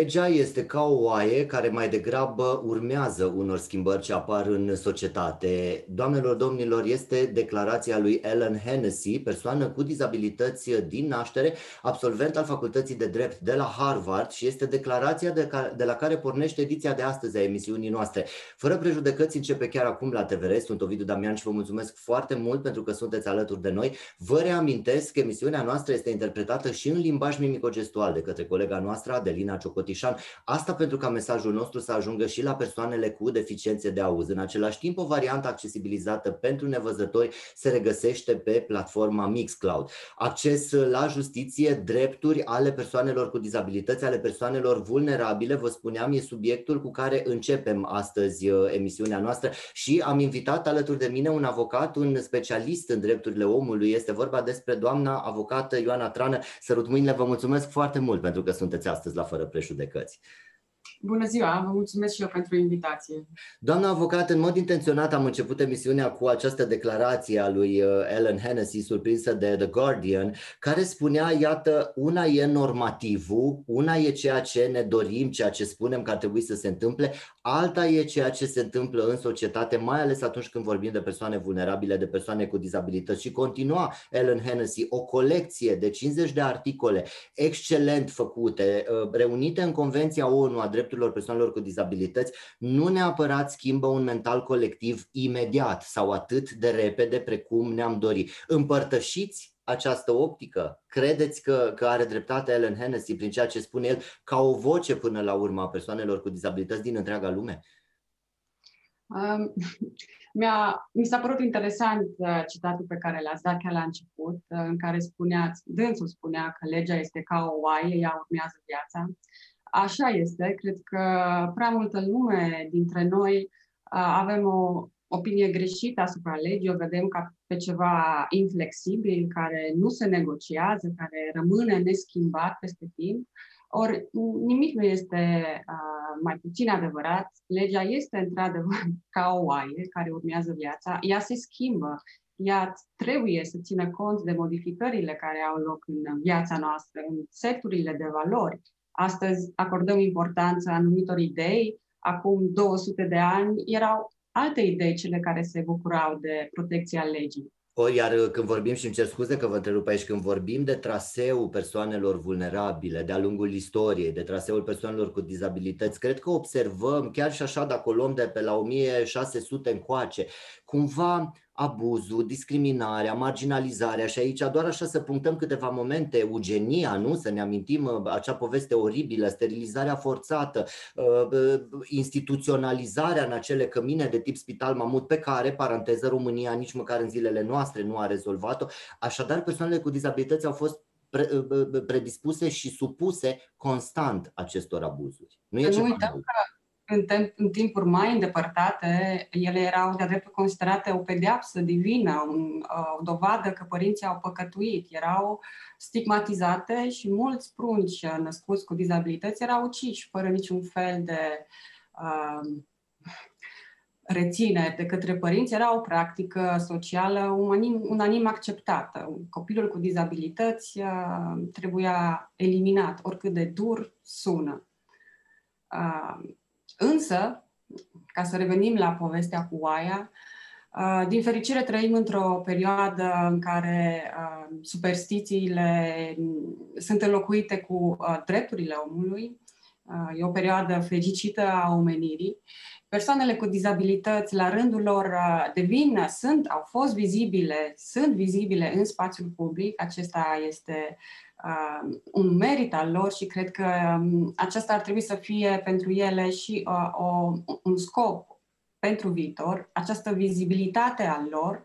Legea este ca o oaie care mai degrabă urmează unor schimbări ce apar în societate. Doamnelor, domnilor, este declarația lui Ellen Hennessy, persoană cu dizabilități din naștere, absolvent al Facultății de Drept de la Harvard și este declarația de, ca, de la care pornește ediția de astăzi a emisiunii noastre. Fără prejudecăți, începe chiar acum la TVR. Sunt Ovidiu Damian și vă mulțumesc foarte mult pentru că sunteți alături de noi. Vă reamintesc că emisiunea noastră este interpretată și în limbaj mimico-gestual de către colega noastră, Adelina Cioc Cotișan. Asta pentru ca mesajul nostru să ajungă și la persoanele cu deficiențe de auz. În același timp, o variantă accesibilizată pentru nevăzători se regăsește pe platforma Mixcloud. Acces la justiție, drepturi ale persoanelor cu dizabilități, ale persoanelor vulnerabile, vă spuneam, e subiectul cu care începem astăzi uh, emisiunea noastră și am invitat alături de mine un avocat, un specialist în drepturile omului. Este vorba despre doamna avocată Ioana Trană. Sărut mâinile, vă mulțumesc foarte mult pentru că sunteți astăzi la Fără Prejudecăți. Bună ziua, vă mulțumesc și eu pentru invitație. Doamna avocat, în mod intenționat am început emisiunea cu această declarație a lui uh, Ellen Hennessy, surprinsă de The Guardian, care spunea, iată, una e normativul, una e ceea ce ne dorim, ceea ce spunem că ar trebui să se întâmple, alta e ceea ce se întâmplă în societate, mai ales atunci când vorbim de persoane vulnerabile, de persoane cu dizabilități. Și continua Ellen Hennessy o colecție de 50 de articole excelent făcute, uh, reunite în Convenția ONU a drepturilor persoanelor cu dizabilități, nu neapărat schimbă un mental colectiv imediat sau atât de repede precum ne-am dori. Împărtășiți această optică? Credeți că, că are dreptate Ellen Hennessy prin ceea ce spune el ca o voce până la urmă a persoanelor cu dizabilități din întreaga lume? Um, mi-a, mi s-a părut interesant uh, citatul pe care l-ați dat chiar la început, uh, în care spuneați, dânsul spunea că legea este ca o oaie, ea urmează viața. Așa este, cred că prea multă lume dintre noi uh, avem o opinie greșită asupra legii, o vedem ca pe ceva inflexibil, care nu se negociază, care rămâne neschimbat peste timp. Ori nimic nu este uh, mai puțin adevărat. Legea este într-adevăr ca o oaie care urmează viața. Ea se schimbă. Ea trebuie să țină cont de modificările care au loc în viața noastră, în seturile de valori. Astăzi acordăm importanță anumitor idei. Acum 200 de ani erau alte idei cele care se bucurau de protecția legii. O, iar uh, când vorbim, și îmi cer scuze că vă întrerup aici, când vorbim de traseul persoanelor vulnerabile de-a lungul istoriei, de traseul persoanelor cu dizabilități, cred că observăm, chiar și așa dacă o luăm de pe la 1600 încoace, cumva abuzul, discriminarea, marginalizarea și aici doar așa să punctăm câteva momente, eugenia, nu? Să ne amintim uh, acea poveste oribilă, sterilizarea forțată, uh, uh, instituționalizarea în acele cămine de tip spital mamut pe care, paranteză, România nici măcar în zilele noastre nu a rezolvat-o. Așadar, persoanele cu dizabilități au fost predispuse și supuse constant acestor abuzuri. Nu, e nu uităm că în, timp, în timpuri mai îndepărtate, ele erau de-a dreptul considerate o pedeapsă divină, un, o dovadă că părinții au păcătuit, erau stigmatizate și mulți prunci născuți cu dizabilități erau uciși fără niciun fel de uh, rețineri de către părinți, era o practică socială unanim, unanim acceptată. Copilul cu dizabilități uh, trebuia eliminat, oricât de dur sună. Uh, Însă, ca să revenim la povestea cu oaia, uh, din fericire trăim într-o perioadă în care uh, superstițiile sunt înlocuite cu uh, drepturile omului. E o perioadă fericită a omenirii. Persoanele cu dizabilități, la rândul lor, devin, sunt, au fost vizibile, sunt vizibile în spațiul public. Acesta este uh, uh, un merit al lor și cred că um, acesta ar trebui să fie pentru ele și uh, o, un scop pentru viitor, această vizibilitate a lor,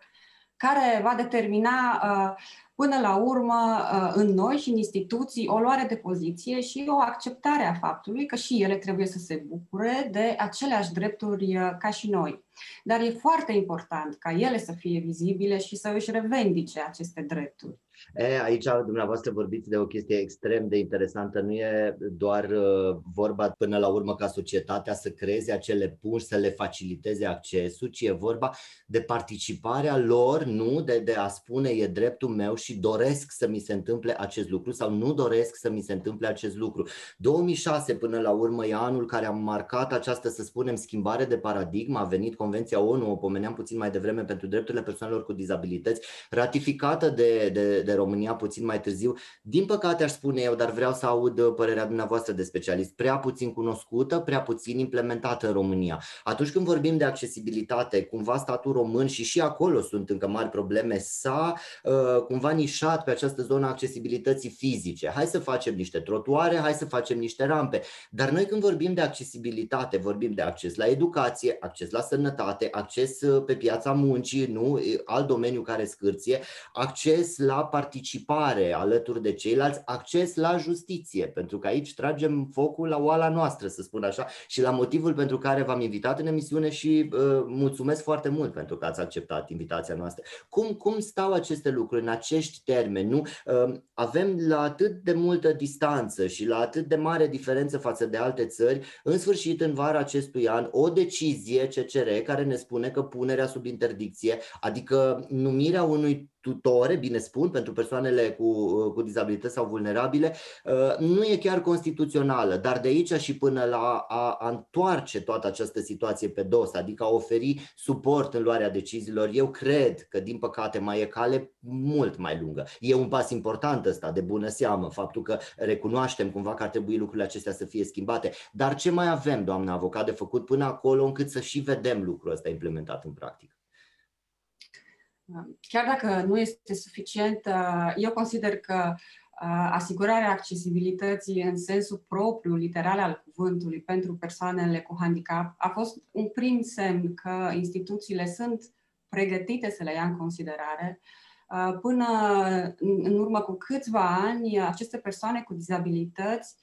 care va determina uh, până la urmă uh, în noi și în instituții o luare de poziție și o acceptare a faptului că și ele trebuie să se bucure de aceleași drepturi uh, ca și noi. Dar e foarte important ca ele să fie vizibile și să își revendice aceste drepturi. E, aici dumneavoastră vorbiți de o chestie extrem de interesantă. Nu e doar uh, vorba până la urmă ca societatea să creeze acele pungi, să le faciliteze accesul, ci e vorba de participarea lor, nu de, de a spune e dreptul meu și doresc să mi se întâmple acest lucru sau nu doresc să mi se întâmple acest lucru. 2006 până la urmă e anul care a marcat această, să spunem, schimbare de paradigmă. A venit Convenția ONU, o pomeneam puțin mai devreme, pentru drepturile persoanelor cu dizabilități, ratificată de, de, de România puțin mai târziu. Din păcate aș spune eu, dar vreau să aud uh, părerea dumneavoastră de specialist, prea puțin cunoscută, prea puțin implementată în România. Atunci când vorbim de accesibilitate, cumva statul român și și acolo sunt încă mari probleme, s-a uh, cumva nișat pe această zonă accesibilității fizice. Hai să facem niște trotuare, hai să facem niște rampe. Dar noi când vorbim de accesibilitate, vorbim de acces la educație, acces la sănătate, acces uh, pe piața muncii, nu? alt domeniu care scârție, acces la participare alături de ceilalți, acces la justiție, pentru că aici tragem focul la oala noastră, să spun așa, și la motivul pentru care v-am invitat în emisiune și uh, mulțumesc foarte mult pentru că ați acceptat invitația noastră. Cum, cum stau aceste lucruri în acești termeni? Nu? Uh, avem la atât de multă distanță și la atât de mare diferență față de alte țări, în sfârșit, în vara acestui an, o decizie CCR care ne spune că punerea sub interdicție, adică numirea unui tutore, bine spun, pentru persoanele cu, cu dizabilități sau vulnerabile, uh, nu e chiar constituțională, dar de aici și până la a, a întoarce toată această situație pe dos, adică a oferi suport în luarea deciziilor, eu cred că, din păcate, mai e cale mult mai lungă. E un pas important ăsta, de bună seamă, faptul că recunoaștem cumva că ar trebui lucrurile acestea să fie schimbate. Dar ce mai avem, doamna avocat, de făcut până acolo încât să și vedem lucrul ăsta implementat în practică? Chiar dacă nu este suficient, uh, eu consider că uh, asigurarea accesibilității în sensul propriu, literal al cuvântului pentru persoanele cu handicap a fost un prim semn că instituțiile sunt pregătite să le ia în considerare. Uh, până în urmă cu câțiva ani, aceste persoane cu dizabilități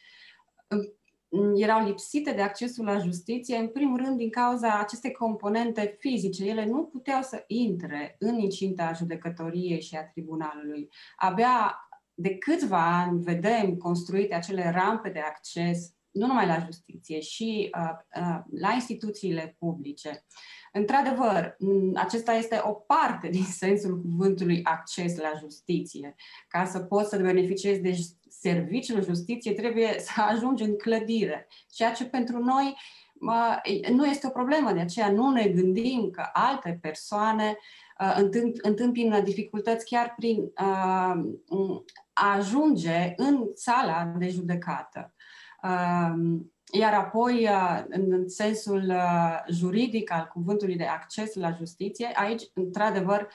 erau lipsite de accesul la justiție, în primul rând din cauza acestei componente fizice. Ele nu puteau să intre în incinta judecătoriei și a tribunalului. Abia de câțiva ani vedem construite acele rampe de acces nu numai la justiție, și uh, uh, la instituțiile publice. Într-adevăr, acesta este o parte din sensul cuvântului acces la justiție. Ca să poți să beneficiezi de serviciul justiție, trebuie să ajungi în clădire. Ceea ce pentru noi nu este o problemă, de aceea nu ne gândim că alte persoane întâmpină dificultăți chiar prin a ajunge în sala de judecată. Iar apoi, în sensul juridic al cuvântului de acces la justiție, aici, într-adevăr,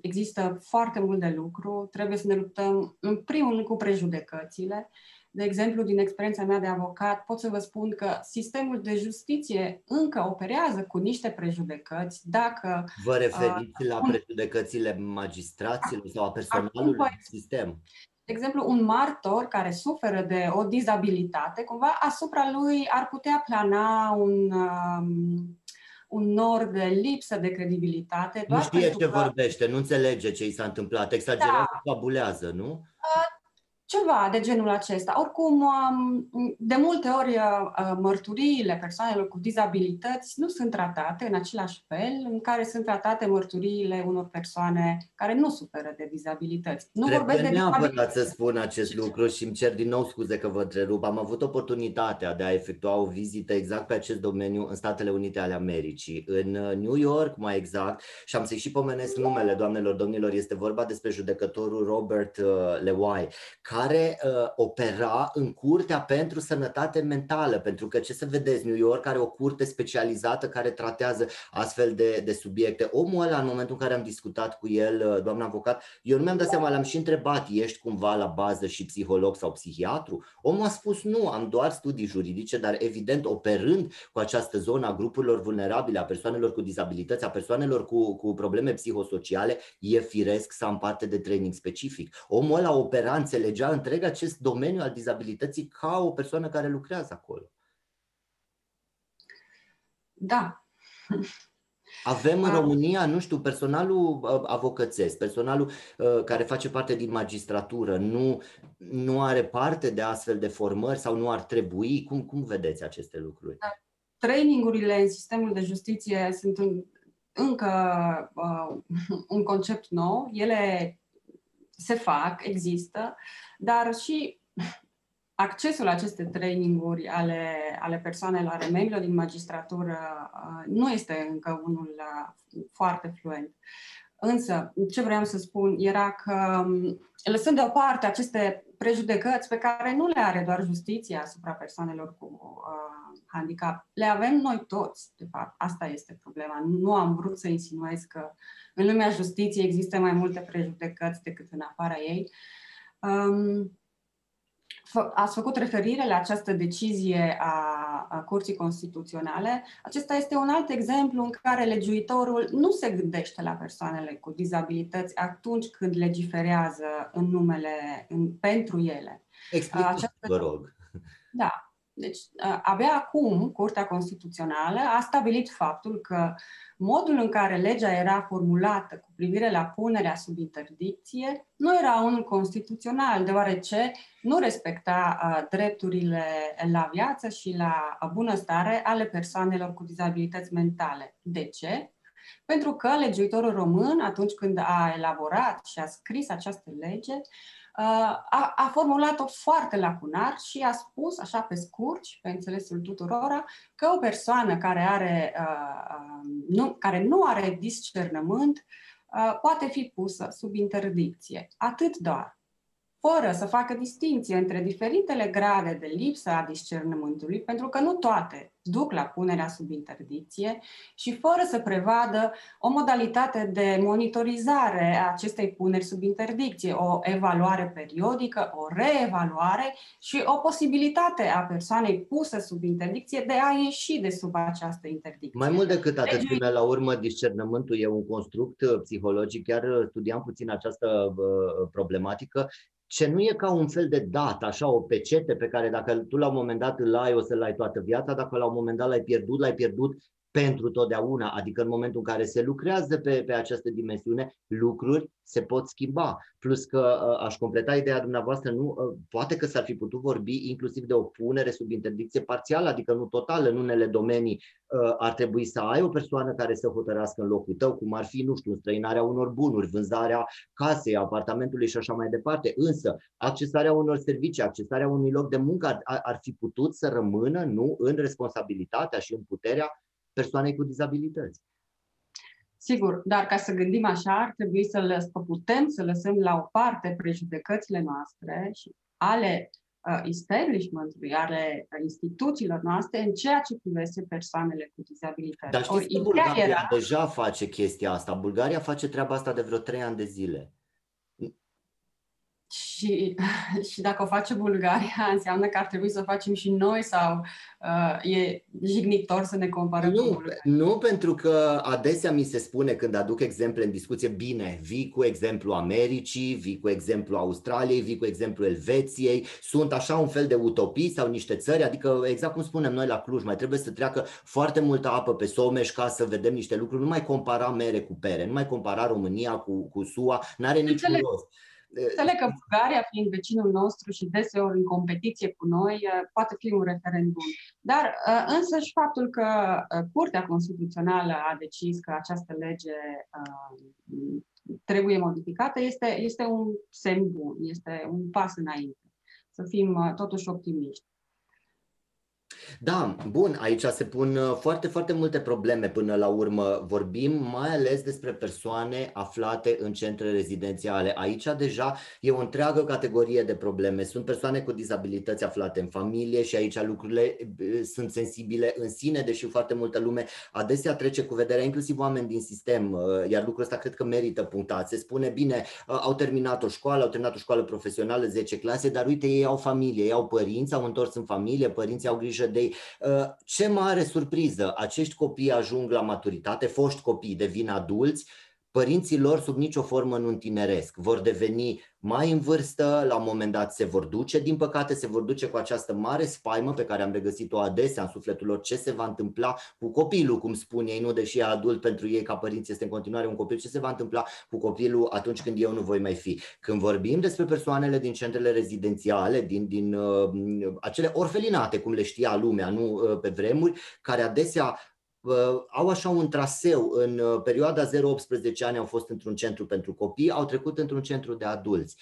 există foarte mult de lucru. Trebuie să ne luptăm, în primul rând, cu prejudecățile. De exemplu, din experiența mea de avocat, pot să vă spun că sistemul de justiție încă operează cu niște prejudecăți. Dacă Vă referiți uh, la prejudecățile magistraților sau a personalului din sistem? De exemplu, un martor care suferă de o dizabilitate, cumva asupra lui ar putea plana un, um, un nor de lipsă de credibilitate. Doar nu știe ce că... vorbește, nu înțelege ce i s-a întâmplat, exagerează, da. fabulează, nu? Uh, ceva de genul acesta. Oricum, um, de multe ori uh, mărturiile persoanelor cu dizabilități nu sunt tratate în același fel în care sunt tratate mărturiile unor persoane care nu suferă de dizabilități. Nu Trebuie vorbesc de neapărat să spun acest lucru și îmi cer din nou scuze că vă întrerup. Am avut oportunitatea de a efectua o vizită exact pe acest domeniu în Statele Unite ale Americii, în uh, New York mai exact, și am să-i și pomenesc numele, doamnelor, domnilor, este vorba despre judecătorul Robert uh, Lewai, care uh, opera în Curtea pentru Sănătate Mentală, pentru că ce să vedeți, New York are o curte specializată care tratează astfel de, de subiecte. Omul ăla, în momentul în care am discutat cu el, uh, doamna avocat, eu nu mi-am dat seama, l-am și întrebat, ești cumva la bază și psiholog sau psihiatru? Omul a spus nu, am doar studii juridice, dar evident operând cu această zonă a grupurilor vulnerabile, a persoanelor cu dizabilități, a persoanelor cu, cu probleme psihosociale, e firesc să am parte de training specific. Omul ăla opera, înțelegea întreg acest domeniu al dizabilității ca o persoană care lucrează acolo. Da. Avem în România, nu știu, personalul avocățesc, personalul care face parte din magistratură, nu, nu are parte de astfel de formări sau nu ar trebui? Cum, cum vedeți aceste lucruri? Da. Trainingurile în sistemul de justiție sunt un, încă uh, un concept nou. Ele se fac, există, dar și accesul la aceste traininguri ale, ale persoanelor, ale membrilor din magistratură, uh, nu este încă unul uh, foarte fluent. Însă, ce vreau să spun era că, um, lăsând deoparte aceste prejudecăți pe care nu le are doar justiția asupra persoanelor cu uh, handicap, le avem noi toți, de fapt. Asta este problema. Nu am vrut să insinuez că în lumea justiției există mai multe prejudecăți decât în afara ei. Um, ați făcut referire la această decizie a, a Curții Constituționale. Acesta este un alt exemplu în care legiuitorul nu se gândește la persoanele cu dizabilități atunci când legiferează în numele, în, pentru ele. Explicați, vă rog. Da, deci, abia acum, Curtea Constituțională a stabilit faptul că modul în care legea era formulată cu privire la punerea sub interdicție nu era unul constituțional, deoarece nu respecta drepturile la viață și la bunăstare ale persoanelor cu dizabilități mentale. De ce? Pentru că legiuitorul român, atunci când a elaborat și a scris această lege, a, a formulat-o foarte lacunar și a spus, așa pe scurt și pe înțelesul tuturora, că o persoană care, are, uh, nu, care nu are discernământ uh, poate fi pusă sub interdicție. Atât doar fără să facă distinție între diferitele grade de lipsă a discernământului, pentru că nu toate duc la punerea sub interdicție și fără să prevadă o modalitate de monitorizare a acestei puneri sub interdicție, o evaluare periodică, o reevaluare și o posibilitate a persoanei pusă sub interdicție de a ieși de sub această interdicție. Mai mult decât atât, până la urmă, discernământul e un construct uh, psihologic, chiar uh, studiam puțin această uh, problematică ce nu e ca un fel de dată, așa, o pecete pe care dacă tu la un moment dat îl ai, o să-l ai toată viața, dacă la un moment dat l-ai pierdut, l-ai pierdut pentru totdeauna, adică în momentul în care se lucrează pe, pe această dimensiune, lucruri se pot schimba. Plus că uh, aș completa ideea dumneavoastră, nu, uh, poate că s-ar fi putut vorbi inclusiv de o punere sub interdicție parțială, adică nu totală, în unele domenii uh, ar trebui să ai o persoană care să hotărască în locul tău, cum ar fi, nu știu, străinarea unor bunuri, vânzarea casei, apartamentului și așa mai departe. Însă, accesarea unor servicii, accesarea unui loc de muncă ar, ar fi putut să rămână, nu, în responsabilitatea și în puterea persoanei cu dizabilități. Sigur, dar ca să gândim așa, ar trebui să, lăs, să putem să lăsăm la o parte prejudecățile noastre și ale uh, establishmentului, ale instituțiilor noastre în ceea ce privește persoanele cu dizabilități. Dar știți că Bulgaria era... deja face chestia asta. Bulgaria face treaba asta de vreo trei ani de zile. Și, și dacă o face Bulgaria, înseamnă că ar trebui să o facem și noi sau uh, e jignitor să ne comparăm nu, cu Bulgaria? Nu, pentru că adesea mi se spune când aduc exemple în discuție, bine, vii cu exemplu Americii, vii cu exemplu Australiei, vii cu exemplu Elveției, sunt așa un fel de utopii sau niște țări, adică exact cum spunem noi la Cluj, mai trebuie să treacă foarte multă apă pe Someș ca să vedem niște lucruri, nu mai compara mere cu pere, nu mai compara România cu, cu SUA, n-are niciun rost. Înțeleg că Bulgaria, fiind vecinul nostru și deseori în competiție cu noi, uh, poate fi un referendum. Dar uh, însă și faptul că uh, Curtea Constituțională a decis că această lege trebuie modificată este, este un semn bun, este un pas înainte. Să fim totuși optimiști. Da, bun, aici se pun uh, foarte, foarte multe probleme până la urmă. Vorbim mai ales despre persoane aflate în centre rezidențiale. Aici deja e o întreagă categorie de probleme. Sunt persoane cu dizabilități aflate în familie și aici lucrurile uh, sunt sensibile în sine, deși foarte multă lume adesea trece cu vederea, inclusiv oameni din sistem, uh, iar lucrul ăsta cred că merită punctat. Se spune, bine, au terminat o școală, au terminat o școală profesională, 10 clase, dar uite, ei au familie, ei au părinți, au întors în familie, părinții au grijă de ei. Uh, ce mare surpriză! Acești copii ajung la maturitate, foști copii devin adulți, părinții lor sub nicio formă nu întineresc, vor deveni mai în vârstă, la un moment dat se vor duce, din păcate se vor duce cu această mare spaimă pe care am regăsit-o adesea în sufletul lor, ce se va întâmpla cu copilul, cum spun ei, nu deși e adult pentru ei ca părinți este în continuare un copil, ce se va întâmpla cu copilul atunci când eu nu voi mai fi. Când vorbim despre persoanele din centrele rezidențiale, din, din uh, acele orfelinate, cum le știa lumea, nu uh, pe vremuri, care adesea au așa un traseu. În uh, perioada 0-18 ani au fost într-un centru pentru copii, au trecut într-un centru de adulți.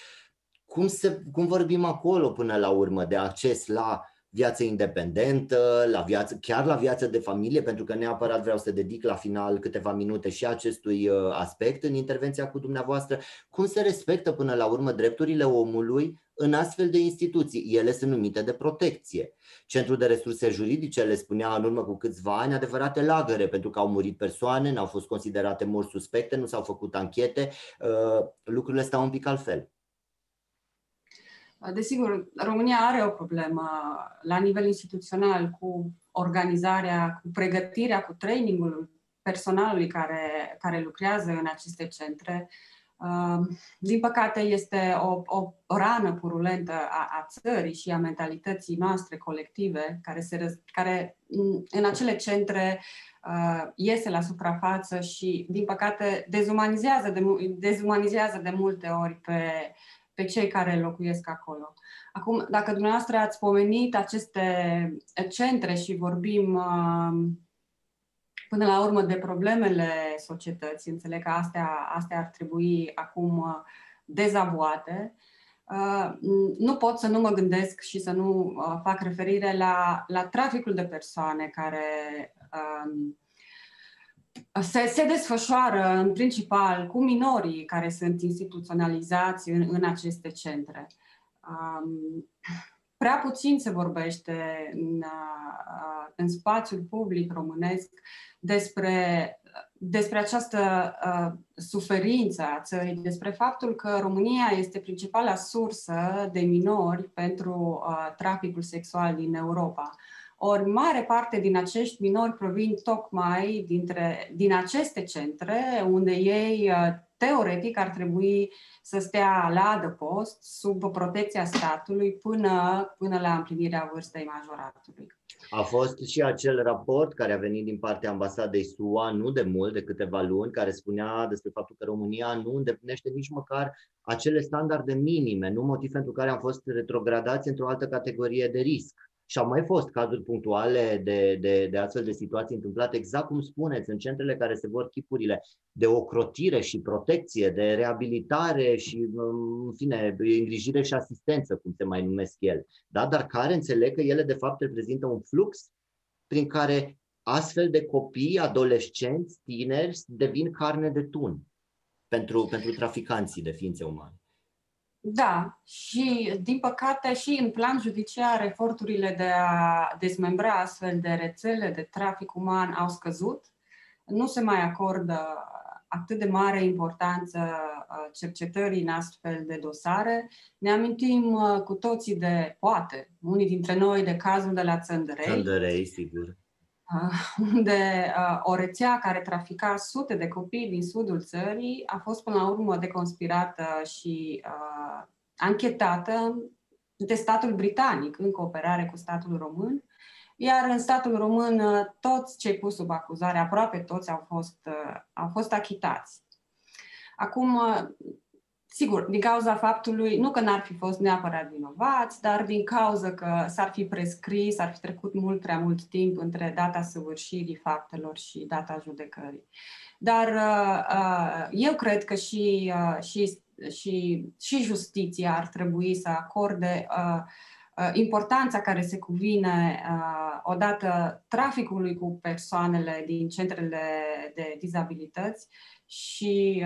Cum, se, cum vorbim acolo până la urmă de acces la viață independentă, la viață, chiar la viață de familie, pentru că neapărat vreau să dedic la final câteva minute și acestui uh, aspect în intervenția cu dumneavoastră. Cum se respectă până la urmă drepturile omului în astfel de instituții? Ele sunt numite de protecție. Centrul de resurse juridice le spunea în urmă cu câțiva ani adevărate lagăre, pentru că au murit persoane, n-au fost considerate morți suspecte, nu s-au făcut anchete, uh, lucrurile stau un pic altfel. Desigur, România are o problemă la nivel instituțional cu organizarea, cu pregătirea, cu trainingul personalului care, care lucrează în aceste centre. Din păcate, este o, o rană purulentă a, a țării și a mentalității noastre colective, care, se, care în acele centre iese la suprafață și, din păcate, dezumanizează de, dezumanizează de multe ori pe, pe cei care locuiesc acolo. Acum, dacă dumneavoastră ați pomenit aceste centre și vorbim uh, până la urmă de problemele societății, înțeleg că astea, astea ar trebui acum uh, dezavoate, uh, nu pot să nu mă gândesc și să nu fac referire la, la traficul de persoane care se, se desfășoară în principal cu minorii care sunt instituționalizați în, în aceste centre. Um, prea puțin se vorbește în, uh, în spațiul public românesc despre, despre această uh, suferință a țării, despre faptul că România este principala sursă de minori pentru uh, traficul sexual din Europa. Ori mare parte din acești minori provin tocmai dintre, din aceste centre unde ei uh, teoretic ar trebui să stea la adăpost sub protecția statului până, până la împlinirea vârstei majoratului. A fost și acel raport care a venit din partea ambasadei SUA nu de mult, de câteva luni, care spunea despre faptul că România nu îndeplinește nici măcar acele standarde minime, nu motiv pentru care am fost retrogradați într-o altă categorie de risc. Și au mai fost cazuri punctuale de, de, de astfel de situații întâmplate, exact cum spuneți, în centrele care se vor chipurile de ocrotire și protecție, de reabilitare și, în fine, îngrijire și asistență, cum se mai numesc ele. Da? Dar care înțeleg că ele, de fapt, reprezintă un flux prin care astfel de copii, adolescenți, tineri, devin carne de tun pentru, pentru traficanții de ființe umane. Da, și din păcate și în plan judiciar eforturile de a dezmembra astfel de rețele de trafic uman au scăzut. Nu se mai acordă atât de mare importanță uh, cercetării în astfel de dosare. Ne amintim uh, cu toții de, poate, unii dintre noi, de cazul de la Țăndărei. Țăndărei, sigur unde o rețea care trafica sute de copii din sudul țării a fost până la urmă deconspirată și uh, anchetată de statul britanic în cooperare cu statul român, iar în statul român toți cei pus sub acuzare, aproape toți au fost, uh, au fost achitați. Acum, Sigur, din cauza faptului, nu că n-ar fi fost neapărat vinovați, dar din cauza că s-ar fi prescris, ar fi trecut mult prea mult timp între data săvârșirii faptelor și data judecării. Dar uh, uh, eu cred că și, uh, și, și, și justiția ar trebui să acorde importanța care se cuvine odată traficului cu persoanele din centrele de dizabilități și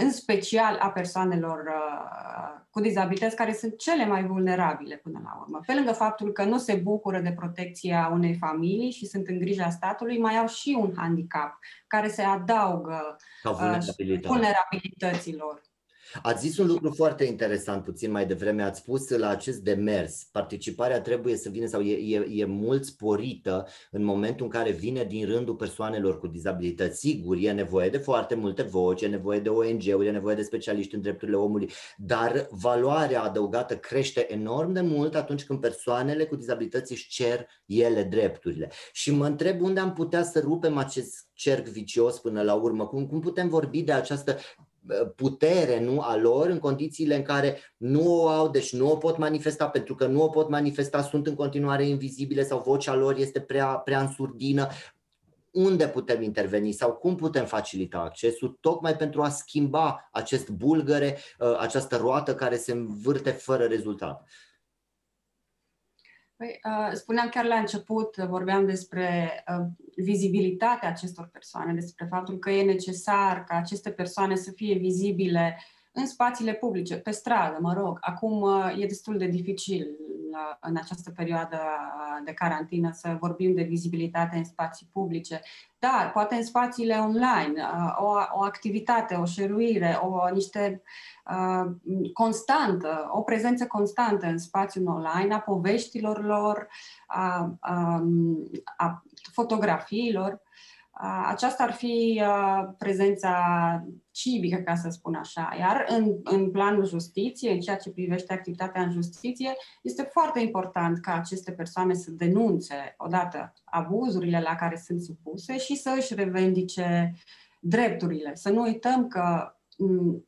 în special a persoanelor uh, cu dizabilități, care sunt cele mai vulnerabile până la urmă. Pe lângă faptul că nu se bucură de protecția unei familii și sunt în grija statului, mai au și un handicap care se adaugă uh, vulnerabilităților. Ați zis un lucru foarte interesant puțin mai devreme, ați spus la acest demers, participarea trebuie să vină sau e, e, e mult sporită în momentul în care vine din rândul persoanelor cu dizabilități. Sigur, e nevoie de foarte multe voci, e nevoie de ONG-uri, e nevoie de specialiști în drepturile omului, dar valoarea adăugată crește enorm de mult atunci când persoanele cu dizabilități își cer ele drepturile. Și mă întreb unde am putea să rupem acest cerc vicios până la urmă, cum, cum putem vorbi de această putere nu a lor în condițiile în care nu o au, deci nu o pot manifesta pentru că nu o pot manifesta, sunt în continuare invizibile sau vocea lor este prea, prea însurdină. Unde putem interveni sau cum putem facilita accesul tocmai pentru a schimba acest bulgăre, ă, această roată care se învârte fără rezultat? Păi, uh, spuneam chiar la început, vorbeam despre uh, vizibilitatea acestor persoane, despre faptul că e necesar ca aceste persoane să fie vizibile în spațiile publice, pe stradă, mă rog. Acum uh, e destul de dificil în această perioadă de carantină să vorbim de vizibilitate în spații publice, dar poate în spațiile online, o, o activitate, o șeruire, o, niște uh, constantă, o prezență constantă în spațiul online a poveștilor lor, a, a, a fotografiilor aceasta ar fi prezența civică, ca să spun așa. Iar în, în planul justiției, în ceea ce privește activitatea în justiție, este foarte important ca aceste persoane să denunțe odată abuzurile la care sunt supuse și să își revendice drepturile. Să nu uităm că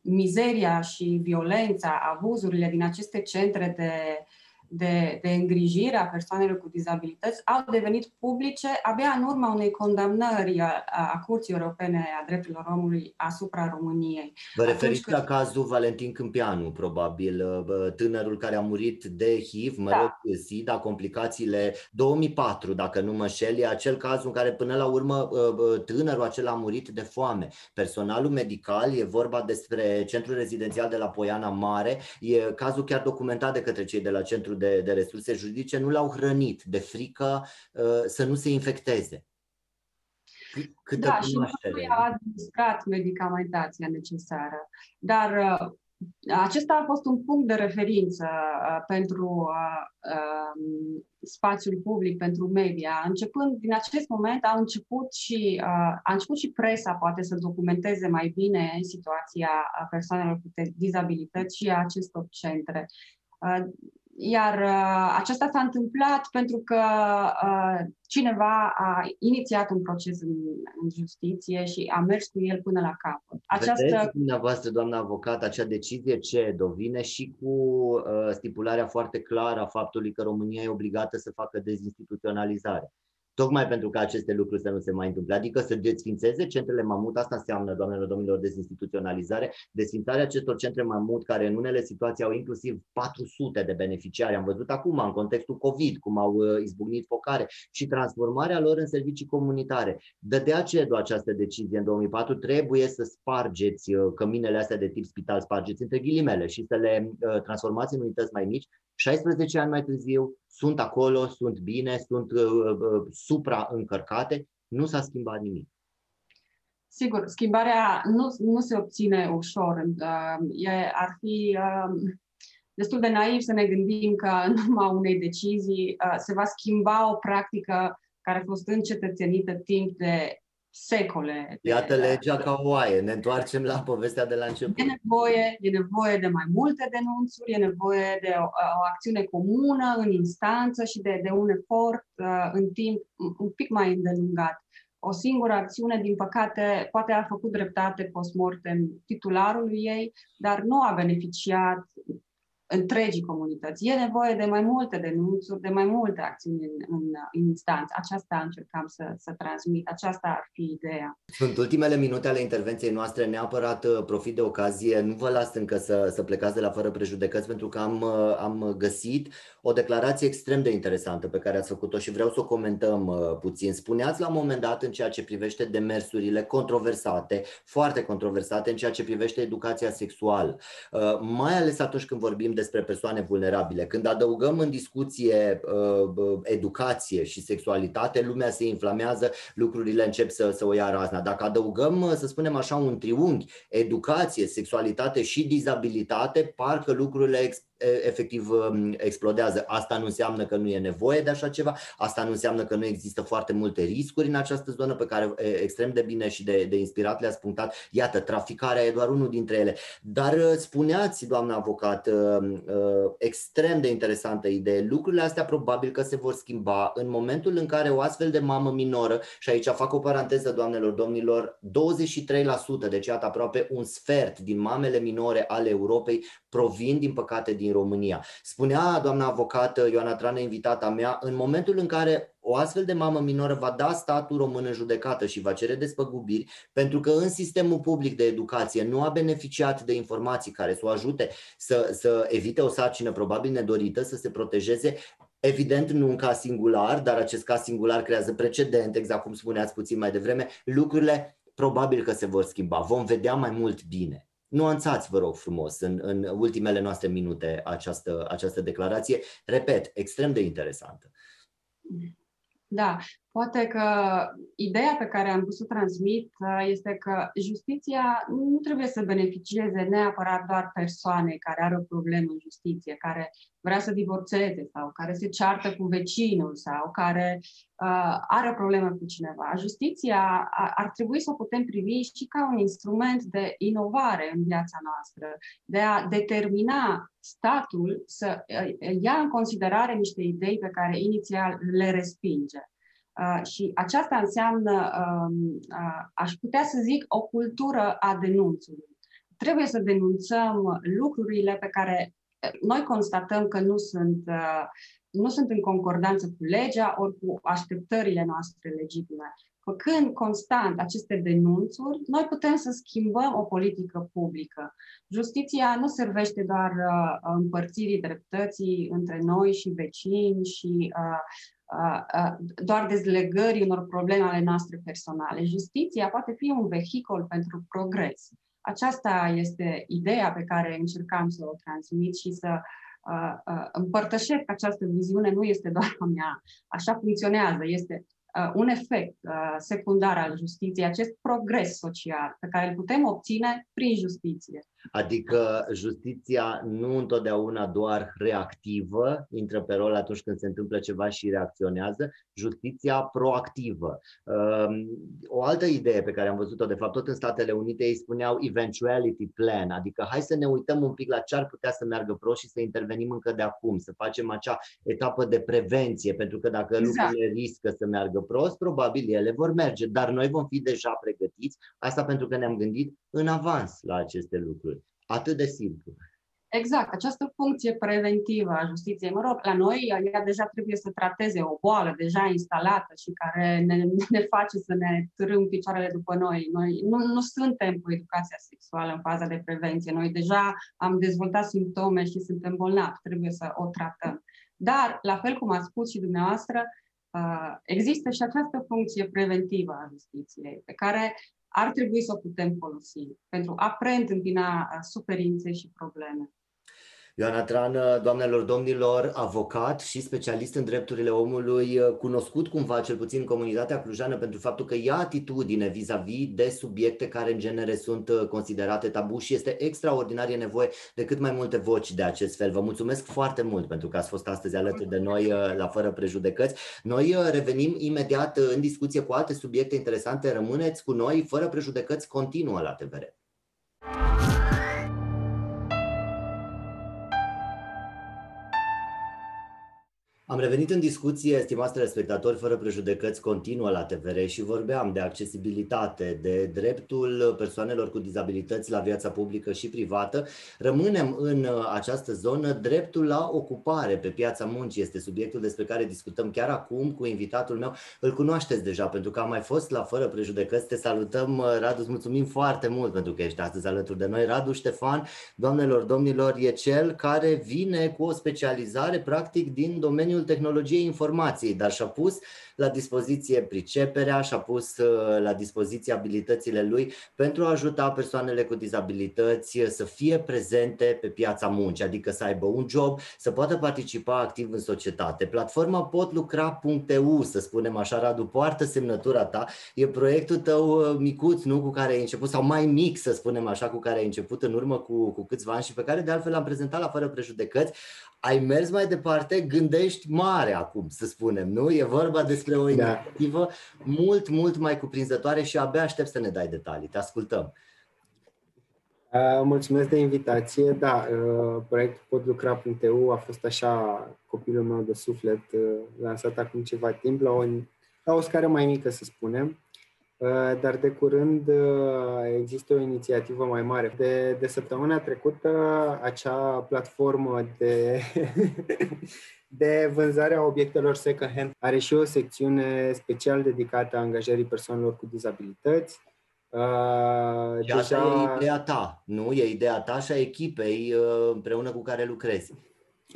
mizeria și violența, abuzurile din aceste centre de uh, de, de îngrijire a persoanelor cu dizabilități au devenit publice abia în urma unei condamnări a, a Curții Europene a Drepturilor Omului asupra României. Vă referiți când... la cazul Valentin Câmpianu, probabil, tânărul care a murit de HIV, mă da. rog, SIDA, complicațiile 2004, dacă nu mă șel, e acel caz în care până la urmă tânărul acela a murit de foame. Personalul medical, e vorba despre centrul rezidențial de la Poiana Mare, e cazul chiar documentat de către cei de la centrul de, de resurse juridice nu l-au hrănit de frică uh, să nu se infecteze. Câtă da, și nu a administrat medicamentația necesară. Dar uh, acesta a fost un punct de referință uh, pentru uh, uh, spațiul public, pentru media. Începând din acest moment a început și uh, a început și presa poate să documenteze mai bine situația persoanelor cu dizabilități și a acestor centre. Uh, iar uh, aceasta s-a întâmplat pentru că uh, cineva a inițiat un proces în, în justiție și a mers cu el până la capăt. Această... Vedeți dumneavoastră, doamna avocat, acea decizie ce dovine și cu uh, stipularea foarte clară a faptului că România e obligată să facă dezinstituționalizare tocmai pentru că aceste lucruri să nu se mai întâmple. Adică să desfințeze centrele mamut, asta înseamnă, doamnelor, domnilor, dezinstituționalizare, desfințarea acestor centre mamut, care în unele situații au inclusiv 400 de beneficiari. Am văzut acum, în contextul COVID, cum au uh, izbucnit focare și transformarea lor în servicii comunitare. Dădea CEDO această decizie în 2004, trebuie să spargeți uh, căminele astea de tip spital, spargeți între ghilimele și să le uh, transformați în unități mai mici 16 ani mai târziu sunt acolo, sunt bine, sunt uh, uh, supraîncărcate, nu s-a schimbat nimic. Sigur, schimbarea nu, nu se obține ușor. Uh, e, ar fi uh, destul de naiv să ne gândim că în urma unei decizii uh, se va schimba o practică care a fost încetățenită timp de secole. Iată legea ca o oaie, ne întoarcem la povestea de la început. E nevoie, e nevoie de mai multe denunțuri, e nevoie de o, o acțiune comună în instanță și de, de un efort uh, în timp un pic mai îndelungat. O singură acțiune, din păcate, poate a făcut dreptate post-mortem titularului ei, dar nu a beneficiat întregii comunități. E nevoie de mai multe denunțuri, de mai multe acțiuni în, în, în instanță. Aceasta încercam să, să transmit, aceasta ar fi ideea. Sunt ultimele minute ale intervenției noastre, neapărat uh, profit de ocazie, nu vă las încă să, să plecați de la fără prejudecăți pentru că am, uh, am găsit o declarație extrem de interesantă pe care ați făcut-o și vreau să o comentăm uh, puțin. Spuneați la un moment dat în ceea ce privește demersurile controversate, foarte controversate în ceea ce privește educația sexuală, mai ales atunci când vorbim de despre persoane vulnerabile. Când adăugăm în discuție uh, educație și sexualitate, lumea se inflamează, lucrurile încep să, să o ia razna. Dacă adăugăm, să spunem așa, un triunghi, educație, sexualitate și dizabilitate, parcă lucrurile efectiv um, explodează. Asta nu înseamnă că nu e nevoie de așa ceva, asta nu înseamnă că nu există foarte multe riscuri în această zonă pe care extrem de bine și de, de inspirat le-ați punctat. Iată, traficarea e doar unul dintre ele. Dar uh, spuneați, doamna avocat, uh, uh, extrem de interesantă idee. Lucrurile astea probabil că se vor schimba în momentul în care o astfel de mamă minoră, și aici fac o paranteză, doamnelor, domnilor, 23%, deci iată aproape un sfert din mamele minore ale Europei provin, din păcate, din România. Spunea doamna avocată Ioana Trană, invitata mea, în momentul în care o astfel de mamă minoră va da statul român în judecată și va cere despăgubiri pentru că în sistemul public de educație nu a beneficiat de informații care să o ajute să, să evite o sarcină probabil nedorită, să se protejeze, Evident, nu în caz singular, dar acest caz singular creează precedent, exact cum spuneați puțin mai devreme, lucrurile probabil că se vor schimba. Vom vedea mai mult bine. Nuanțați, vă rog frumos, în, în ultimele noastre minute această, această declarație. Repet, extrem de interesantă. Da, poate că ideea pe care am vrut să transmit uh, este că justiția nu trebuie să beneficieze neapărat doar persoane care are o problemă în justiție, care vrea să divorțeze sau care se ceartă cu vecinul sau care uh, are o problemă cu cineva. Justiția ar trebui să o putem privi și ca un instrument de inovare în viața noastră, de a determina statul să uh, ia în considerare niște idei pe care inițial le respinge. Uh, și aceasta înseamnă, um, uh, aș putea să zic, o cultură a denunțului. Trebuie să denunțăm lucrurile pe care uh, noi constatăm că nu sunt, uh, nu sunt în concordanță cu legea ori cu așteptările noastre legitime. Făcând constant aceste denunțuri, noi putem să schimbăm o politică publică. Justiția nu servește doar uh, împărțirii dreptății între noi și vecini și uh, doar dezlegării unor probleme ale noastre personale. Justiția poate fi un vehicol pentru progres. Aceasta este ideea pe care încercam să o transmit și să uh, uh, împărtășesc această viziune. Nu este doar a mea. Așa funcționează. Este uh, un efect uh, secundar al justiției, acest progres social pe care îl putem obține prin justiție. Adică justiția nu întotdeauna doar reactivă, intră pe rol atunci când se întâmplă ceva și reacționează, justiția proactivă. Um, o altă idee pe care am văzut-o, de fapt, tot în Statele Unite, ei spuneau eventuality plan, adică hai să ne uităm un pic la ce ar putea să meargă prost și să intervenim încă de acum, să facem acea etapă de prevenție, pentru că dacă exact. lucrurile riscă să meargă prost, probabil ele vor merge, dar noi vom fi deja pregătiți, asta pentru că ne-am gândit în avans la aceste lucruri. Atât de simplu. Exact, această funcție preventivă a justiției, mă rog, la noi ea deja trebuie să trateze o boală deja instalată și care ne, ne face să ne târâm picioarele după noi. Noi nu, nu suntem cu educația sexuală în faza de prevenție, noi deja am dezvoltat simptome și suntem bolnavi, trebuie să o tratăm. Dar, la fel cum ați spus și dumneavoastră, uh, există și această funcție preventivă a justiției, pe care ar trebui să o putem folosi pentru a preîntâmpina uh, suferințe și probleme. Ioana Trană, doamnelor, domnilor, avocat și specialist în drepturile omului, uh, cunoscut cumva, cel puțin în comunitatea clujană, pentru faptul că ia atitudine vis-a-vis de subiecte care în genere sunt uh, considerate tabu și este extraordinar, e nevoie de cât mai multe voci de acest fel. Vă mulțumesc foarte mult pentru că ați fost astăzi alături de noi uh, la Fără Prejudecăți. Noi revenim imediat în discuție cu alte subiecte interesante. Rămâneți cu noi, Fără Prejudecăți continuă la TVR. Am revenit în discuție, stimați telespectatori, fără prejudecăți, continuă la TVR și vorbeam de accesibilitate, de dreptul persoanelor cu dizabilități la viața publică și privată. Rămânem în uh, această zonă. Dreptul la ocupare pe piața muncii este subiectul despre care discutăm chiar acum cu invitatul meu. Îl cunoașteți deja pentru că am mai fost la Fără Prejudecăți. Te salutăm, uh, Radu, îți mulțumim foarte mult pentru că ești astăzi alături de noi. Radu Ștefan, doamnelor, domnilor, e cel care vine cu o specializare practic din domeniul domeniul tehnologiei informației, dar și-a pus la dispoziție priceperea, și-a pus uh, la dispoziție abilitățile lui pentru a ajuta persoanele cu dizabilități să fie prezente pe piața muncii, adică să aibă un job, să poată participa activ în societate. Platforma potlucra.eu, să spunem așa, Radu, poartă semnătura ta, e proiectul tău uh, micuț, nu, cu care ai început, sau mai mic, să spunem așa, cu care ai început în urmă cu, cu câțiva ani și pe care de altfel l-am prezentat la Fără Prejudecăți ai mers mai departe, gândești mare acum, să spunem, nu? E vorba despre o da. inițiativă da. mult, mult mai cuprinzătoare și abia aștept să ne dai detalii. Te ascultăm. Mulțumesc de invitație. Da, proiectul podlucra.eu a fost așa copilul meu de suflet, lansat acum ceva timp, la o, la o scară mai mică, să spunem. Uh, dar de curând uh, există o inițiativă mai mare. De, de săptămâna trecută, acea platformă de, de vânzare a obiectelor second-hand are și o secțiune special dedicată angajării persoanelor cu dizabilități. Uh, și deja... asta e ideea ta, nu? E ideea ta și a echipei împreună cu care lucrezi.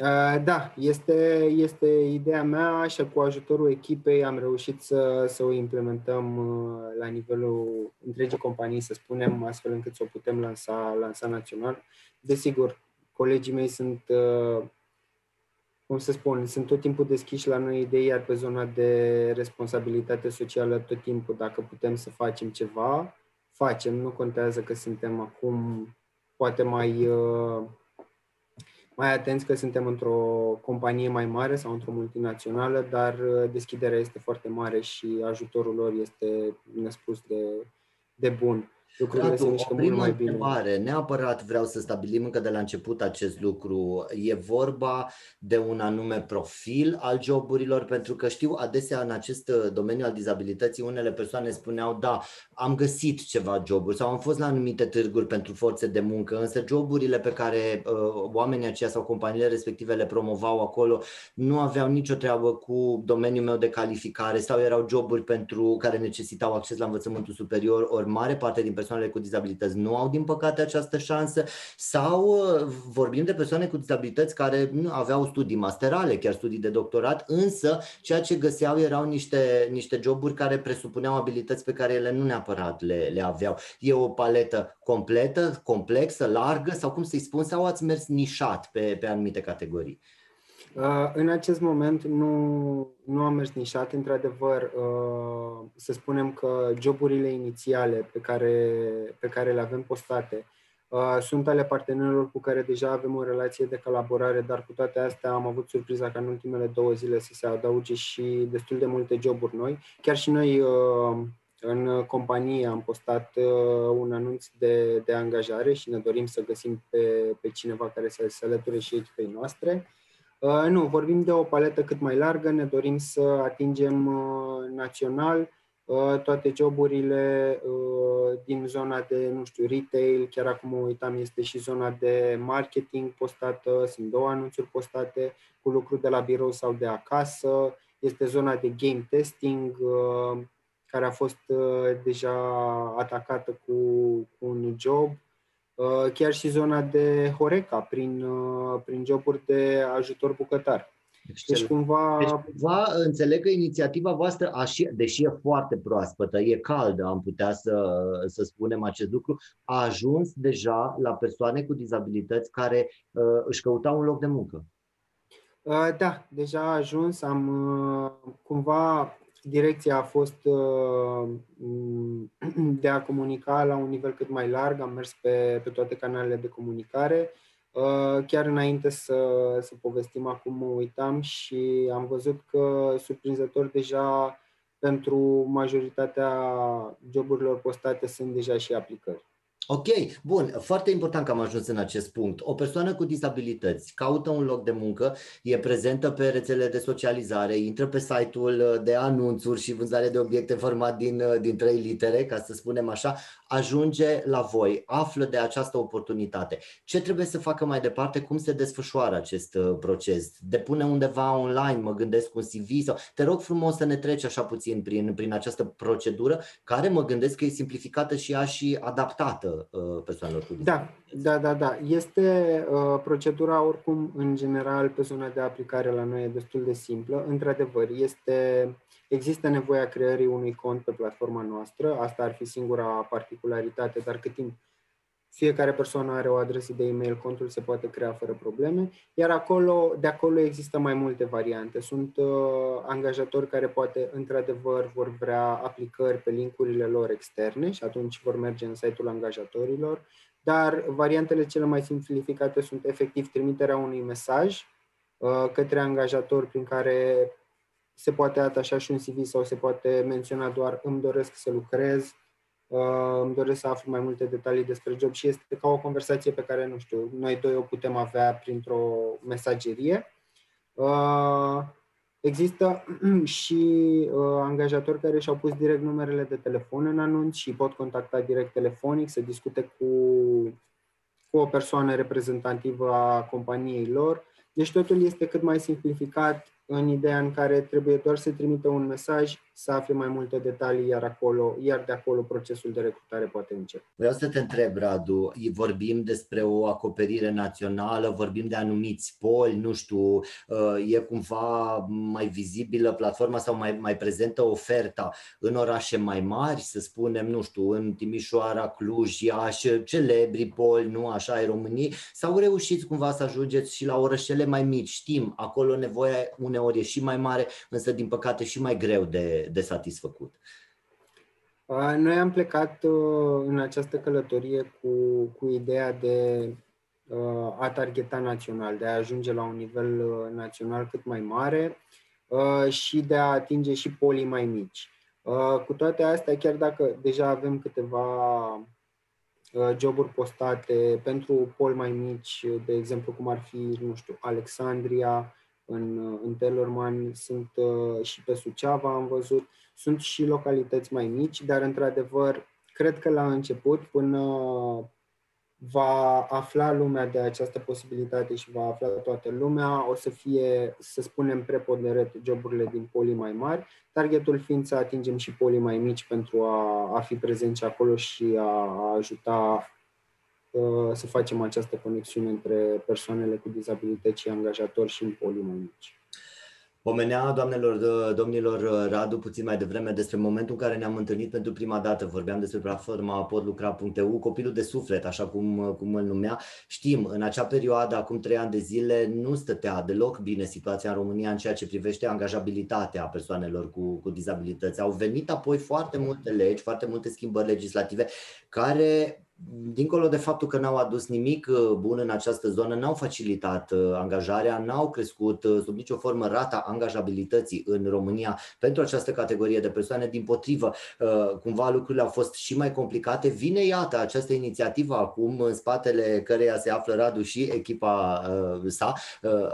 Uh, da, este, este ideea mea și cu ajutorul echipei am reușit să, să o implementăm uh, la nivelul întregii companii, să spunem, astfel încât să o putem lansa, lansa național. Desigur, colegii mei sunt, uh, cum să spun, sunt tot timpul deschiși la noi idei, iar pe zona de responsabilitate socială tot timpul, dacă putem să facem ceva, facem. Nu contează că suntem acum poate mai mai atenți că suntem într-o companie mai mare sau într-o multinațională, dar uh, deschiderea este foarte mare și ajutorul lor este nespus de, de bun lucrurile Radu, se mișcă o primă mai bine. Întrebare. Neapărat vreau să stabilim încă de la început acest lucru. E vorba de un anume profil al joburilor, pentru că știu adesea în acest domeniu al dizabilității unele persoane spuneau da, am găsit ceva joburi sau am fost la anumite târguri pentru forțe de muncă, însă joburile pe care uh, oamenii aceia sau companiile respective le promovau acolo nu aveau nicio treabă cu domeniul meu de calificare sau erau joburi pentru care necesitau acces la învățământul superior, ori mare parte din persoanele cu dizabilități nu au, din păcate, această șansă, sau uh, vorbim de persoane cu dizabilități care nu aveau studii masterale, chiar studii de doctorat, însă ceea ce găseau erau niște, niște joburi care presupuneau abilități pe care ele nu neapărat le, le aveau. E o paletă completă, complexă, largă, sau cum să-i spun, sau ați mers nișat pe, pe anumite categorii? Uh, în acest moment nu, nu am mers nișat. Într-adevăr, uh, să spunem că joburile inițiale pe care, pe care le avem postate uh, sunt ale partenerilor cu care deja avem o relație de colaborare, dar cu toate astea am avut surpriza ca în ultimele două zile să se adauge și destul de multe joburi noi. Chiar și noi în companie am postat un anunț de, de angajare și ne dorim să găsim pe, pe cineva care să se alăture și echipei noastre. Uh, nu, vorbim de o paletă cât mai largă, ne dorim să atingem uh, național uh, toate joburile din zona de, nu știu, retail, chiar acum mă uitam, este și zona de marketing postată, sunt două anunțuri postate cu lucruri de la birou sau de acasă, este zona de game testing, care a fost deja atacată cu, cu un job, Uh, chiar și zona de Horeca, prin, uh, prin joburi de ajutor bucătar. Deci cumva... Deci cumva înțeleg că inițiativa voastră, deși e foarte proaspătă, e caldă, am putea să, să spunem acest lucru, a ajuns deja la persoane cu dizabilități care uh, își căutau un loc de muncă. Uh, da, deja a ajuns, am uh, cumva direcția a fost uh, de a comunica la un nivel cât mai larg, am mers pe, pe toate canalele de comunicare. Uh, chiar înainte să, să povestim acum mă uitam și am văzut că surprinzător deja pentru majoritatea joburilor postate sunt deja și aplicări. Ok, bun, foarte important că am ajuns în acest punct. O persoană cu disabilități caută un loc de muncă, e prezentă pe rețele de socializare, intră pe site-ul de anunțuri și vânzare de obiecte format din, din trei litere, ca să spunem așa, ajunge la voi, află de această oportunitate. Ce trebuie să facă mai departe? Cum se desfășoară acest uh, proces? Depune undeva online, mă gândesc un CV sau... Te rog frumos să ne treci așa puțin prin, prin această procedură, care mă gândesc că e simplificată și ea și adaptată persoanelor cu Da, da, da, da. Este uh, procedura oricum, în general, pe zona de aplicare la noi e destul de simplă. Într-adevăr, este, există nevoia creării unui cont pe platforma noastră. Asta ar fi singura particularitate, dar cât timp fiecare persoană are o adresă de e-mail, contul se poate crea fără probleme, iar acolo, de acolo există mai multe variante. Sunt uh, angajatori care poate, într-adevăr, vor vrea aplicări pe linkurile lor externe și atunci vor merge în site-ul angajatorilor, dar variantele cele mai simplificate sunt efectiv trimiterea unui mesaj uh, către angajator prin care se poate atașa și un CV sau se poate menționa doar îmi doresc să lucrez, Uh, îmi doresc să aflu mai multe detalii despre job și este ca o conversație pe care, nu știu, noi doi o putem avea printr-o mesagerie. Uh, există și uh, angajatori care și-au pus direct numerele de telefon în anunț și pot contacta direct telefonic să discute cu, cu o persoană reprezentativă a companiei lor. Deci totul este cât mai simplificat în ideea în care trebuie doar să trimită un mesaj, să afle mai multe detalii, iar acolo, iar de acolo procesul de recrutare poate începe. Vreau să te întreb, Radu, vorbim despre o acoperire națională, vorbim de anumiți poli, nu știu, uh, e cumva mai vizibilă platforma sau mai, mai prezentă oferta în orașe mai mari, să spunem, nu știu, în Timișoara, Cluj, Iași, celebri poli, nu așa, ai României, sau reușiți cumva să ajungeți și la orășele mai mici? Știm, acolo nevoia uneori e și mai mare, însă din păcate și mai greu de, de satisfăcut. Noi am plecat în această călătorie cu, cu ideea de a targeta național, de a ajunge la un nivel național cât mai mare și de a atinge și polii mai mici. Cu toate astea, chiar dacă deja avem câteva joburi postate pentru poli mai mici, de exemplu cum ar fi, nu știu, Alexandria, în, în Telorman, sunt uh, și pe Suceava am văzut, sunt și localități mai mici, dar într-adevăr, cred că la început, până va afla lumea de această posibilitate și va afla toată lumea, o să fie, să spunem, preponderent joburile din poli mai mari, targetul fiind să atingem și poli mai mici pentru a, a fi prezenți acolo și a, a ajuta să facem această conexiune între persoanele cu dizabilități și angajatori și în polii mai mici. Pomenea, doamnelor, domnilor, Radu, puțin mai devreme despre momentul în care ne-am întâlnit pentru prima dată. Vorbeam despre platforma podlucra.eu, copilul de suflet, așa cum, cum îl numea. Știm, în acea perioadă, acum trei ani de zile, nu stătea deloc bine situația în România în ceea ce privește angajabilitatea persoanelor cu, cu dizabilități. Au venit apoi foarte multe legi, foarte multe schimbări legislative care dincolo de faptul că n-au adus nimic uh, bun în această zonă, n-au facilitat uh, angajarea, n-au crescut uh, sub nicio formă rata angajabilității în România pentru această categorie de persoane. Din potrivă, cumva lucrurile au fost și mai complicate. Vine, iată, această inițiativă acum, în spatele căreia se află Radu și echipa sa,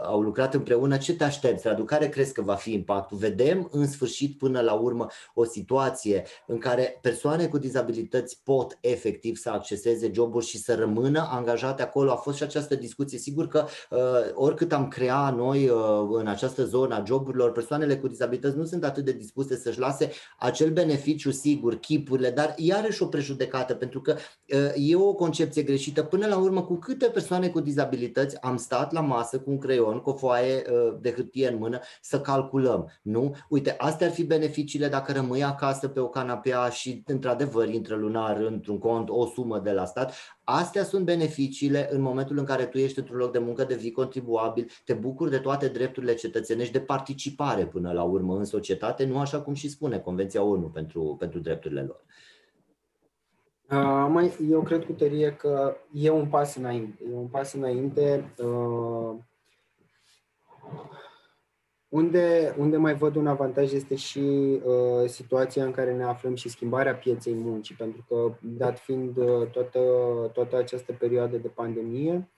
au lucrat împreună. Ce te aștepți, Radu? Care crezi că va fi impactul? Vedem, în sfârșit, până la urmă, o situație în care persoane cu dizabilități pot efectiv să acceseze acceseze joburi și să rămână angajate acolo. A fost și această discuție. Sigur că uh, oricât am crea noi uh, în această zonă a joburilor, persoanele cu dizabilități nu sunt atât de dispuse să-și lase acel beneficiu sigur, chipurile, dar iarăși o prejudecată, pentru că uh, e o concepție greșită. Până la urmă, cu câte persoane cu dizabilități am stat la masă cu un creion, cu o foaie uh, de hârtie în mână să calculăm, nu? Uite, astea ar fi beneficiile dacă rămâi acasă pe o canapea și, într-adevăr, intră lunar într-un cont o sumă de la stat. Astea sunt beneficiile în momentul în care tu ești într-un loc de muncă, devii contribuabil, te bucuri de toate drepturile cetățenești, de participare până la urmă în societate, nu așa cum și spune Convenția ONU pentru, pentru drepturile lor. Uh, mai, eu cred cu tărie că e un pas înainte. E un pas înainte. Uh, unde, unde mai văd un avantaj este și uh, situația în care ne aflăm și schimbarea pieței muncii, pentru că, dat fiind uh, toată, toată această perioadă de pandemie,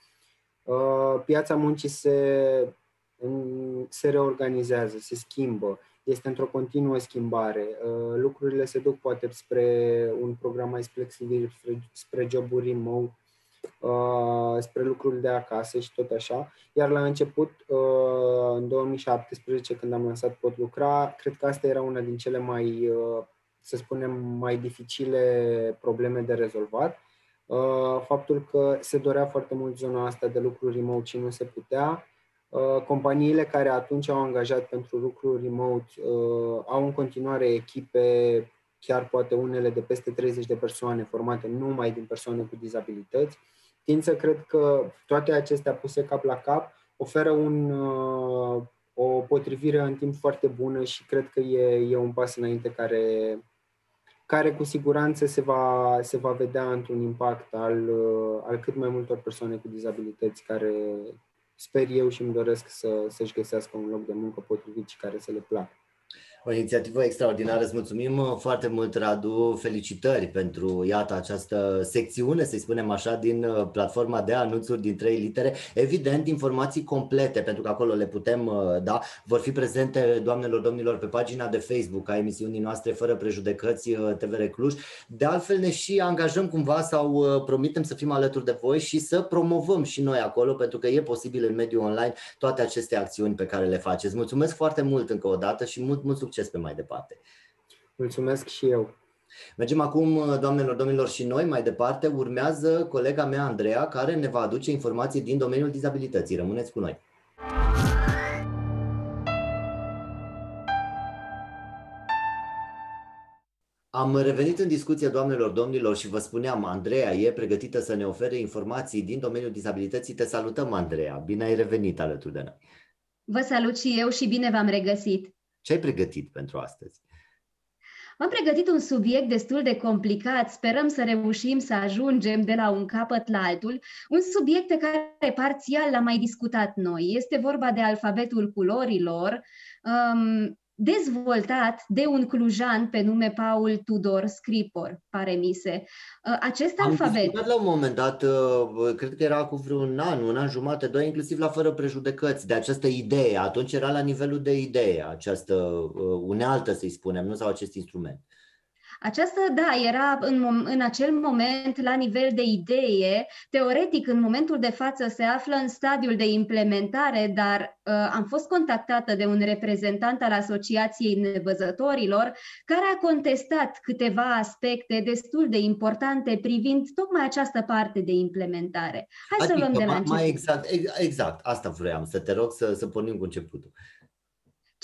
uh, piața muncii se, um, se reorganizează, se schimbă, este într-o continuă schimbare. Uh, lucrurile se duc poate spre un program mai flexibil, spre, spre joburi remote, uh, spre lucruri de acasă și tot așa. Iar la început, uh, în 2017, când am lansat Pot Lucra, cred că asta era una din cele mai, uh, să spunem, mai dificile probleme de rezolvat. faptul că se dorea foarte mult zona asta de lucru remote și nu se putea. Companiile care atunci au angajat pentru lucru remote au în continuare echipe, chiar poate unele de peste 30 de persoane formate numai din persoane cu dizabilități. Tind să cred că toate acestea puse cap la cap oferă un, o potrivire în timp foarte bună și cred că e, e un pas înainte care, care cu siguranță se va, se va vedea într-un impact al, al cât mai multor persoane cu dizabilități care sper eu și îmi doresc să, să-și găsească un loc de muncă potrivit și care să le placă. O inițiativă extraordinară. Îți mulțumim uh, foarte mult, Radu. Felicitări pentru, iată, această secțiune, să-i spunem așa, din uh, platforma de anunțuri din trei litere. Evident, informații complete, pentru că acolo le putem uh, da. Vor fi prezente, doamnelor, domnilor, pe pagina de Facebook a emisiunii noastre, fără prejudecăți, TVR Cluj. De altfel, ne și angajăm cumva sau promitem să fim alături de voi și să promovăm și noi acolo, pentru că e posibil în mediul online toate aceste acțiuni pe care le faceți. Mulțumesc foarte mult încă o dată și mult, mult succes succes pe mai departe. Mulțumesc și eu. Mergem acum, doamnelor, domnilor, și noi mai departe. Urmează colega mea, Andreea, care ne va aduce informații din domeniul dizabilității. Rămâneți cu noi. Am revenit în discuție, doamnelor, domnilor, și vă spuneam, Andreea e pregătită să ne ofere informații din domeniul dizabilității. Te salutăm, Andreea. Bine ai revenit alături de noi. Vă salut și eu și bine v-am regăsit. Ce ai pregătit pentru astăzi? Am pregătit un subiect destul de complicat, sperăm să reușim să ajungem de la un capăt la altul, un subiect pe care parțial l-am mai discutat noi. Este vorba de alfabetul culorilor, um, dezvoltat de un clujan pe nume Paul Tudor Scripor, pare mi se. Uh, acest Am alfabet... la un moment dat, uh, cred că era cu vreun an, un an jumate, doi, inclusiv la fără prejudecăți, de această idee. Atunci era la nivelul de idee, această uh, unealtă, să-i spunem, nu sau acest instrument. Aceasta, da, era în, în acel moment la nivel de idee. Teoretic, în momentul de față se află în stadiul de implementare, dar uh, am fost contactată de un reprezentant al Asociației Nevăzătorilor care a contestat câteva aspecte destul de importante privind tocmai această parte de implementare. Hai adică, să luăm de la început. Mai exact, exact, asta vreau, să te rog să, să pornim cu începutul.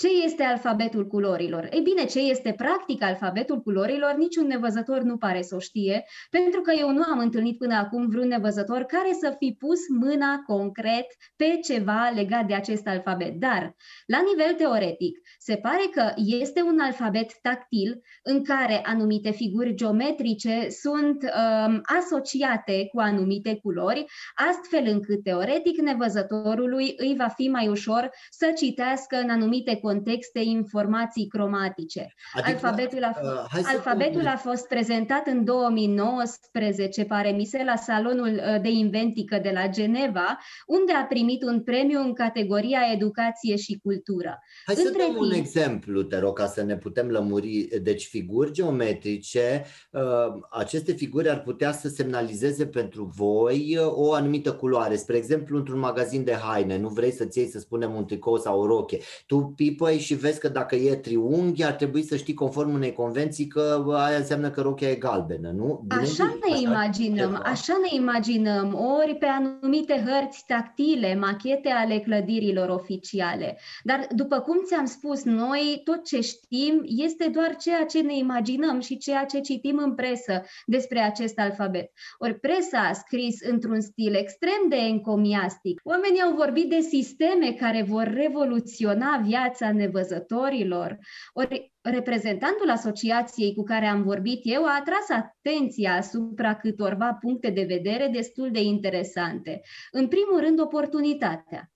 Ce este alfabetul culorilor? Ei bine, ce este practic alfabetul culorilor, niciun nevăzător nu pare să o știe, pentru că eu nu am întâlnit până acum vreun nevăzător care să fi pus mâna concret pe ceva legat de acest alfabet. Dar, la nivel teoretic, se pare că este un alfabet tactil în care anumite figuri geometrice sunt um, asociate cu anumite culori, astfel încât, teoretic, nevăzătorului îi va fi mai ușor să citească în anumite contexte informații cromatice. Adică, alfabetul a, uh, alfabetul a fost prezentat în 2019, pare mi se, la Salonul uh, de Inventică de la Geneva, unde a primit un premiu în categoria Educație și Cultură. Hai Între să dăm timp, un exemplu, te rog, ca să ne putem lămuri. Deci figuri geometrice, uh, aceste figuri ar putea să semnalizeze pentru voi uh, o anumită culoare. Spre exemplu, într-un magazin de haine, nu vrei să-ți iei, să spunem, un tricou sau o roche. Tu pipăi și vezi că dacă e triunghi, ar trebui să știi conform unei convenții că aia înseamnă că rochia e galbenă, nu? Bine așa ne așa imaginăm, așa ne imaginăm, ori pe anumite hărți tactile, machete ale clădirilor oficiale. Dar după cum ți-am spus, noi tot ce știm este doar ceea ce ne imaginăm și ceea ce citim în presă despre acest alfabet. Ori presa a scris într-un stil extrem de encomiastic. Oamenii au vorbit de sisteme care vor revoluționa viața nevăzătorilor. Ori reprezentantul asociației cu care am vorbit eu a atras atenția asupra câtorva puncte de vedere destul de interesante. În primul rând, oportunitatea.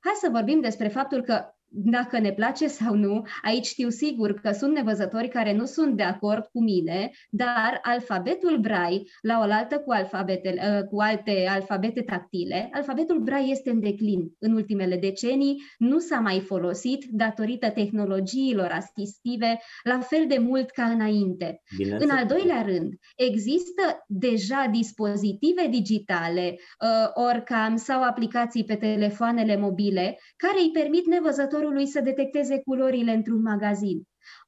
Hai să vorbim despre faptul că dacă ne place sau nu, aici știu sigur că sunt nevăzători care nu sunt de acord cu mine, dar alfabetul Braille, la oaltă cu, alfabetele, uh, cu alte alfabete tactile, alfabetul Braille este în declin. În ultimele decenii nu s-a mai folosit datorită tehnologiilor asistive la fel de mult ca înainte. Bine în al doilea rând, există deja dispozitive digitale, uh, oricam sau aplicații pe telefoanele mobile, care îi permit nevăzătorilor următorului să detecteze culorile într-un magazin.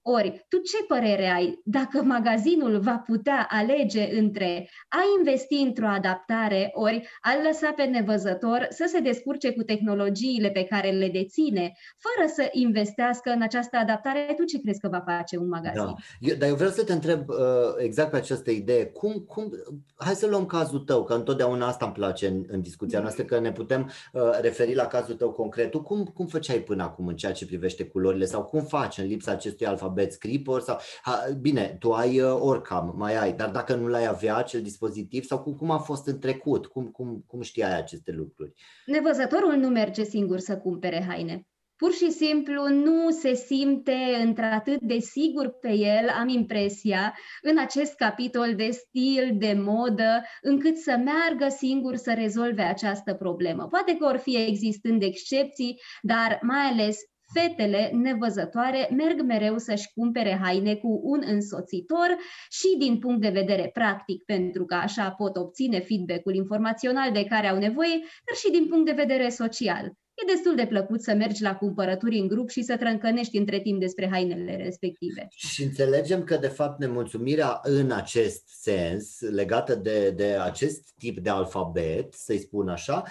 Ori, tu ce părere ai dacă magazinul va putea alege între a investi într-o adaptare, ori a lăsa pe nevăzător să se descurce cu tehnologiile pe care le deține, fără să investească în această adaptare, tu ce crezi că va face un magazin? Da. Eu, dar eu vreau să te întreb uh, exact pe această idee. Cum, cum, hai să luăm cazul tău, că întotdeauna asta îmi place în, în discuția mm. noastră, că ne putem uh, referi la cazul tău concret. Tu cum, cum făceai până acum în ceea ce privește culorile sau cum faci în lipsa acestui alfabet scripor? Sau, ha, bine, tu ai uh, oricam, mai ai, dar dacă nu l-ai avea acel dispozitiv sau cum, cum a fost în trecut? Cum, cum, cum știai aceste lucruri? Nevăzătorul nu merge singur să cumpere haine pur și simplu nu se simte într-atât de sigur pe el, am impresia, în acest capitol de stil, de modă, încât să meargă singur să rezolve această problemă. Poate că or fi existând excepții, dar mai ales fetele nevăzătoare merg mereu să-și cumpere haine cu un însoțitor și din punct de vedere practic, pentru că așa pot obține feedback-ul informațional de care au nevoie, dar și din punct de vedere social. E destul de plăcut să mergi la cumpărături în grup și să trâncănești între timp despre hainele respective. Și înțelegem că, de fapt, nemulțumirea în acest sens, legată de, de acest tip de alfabet, să-i spun așa,